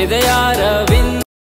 விதையாரவி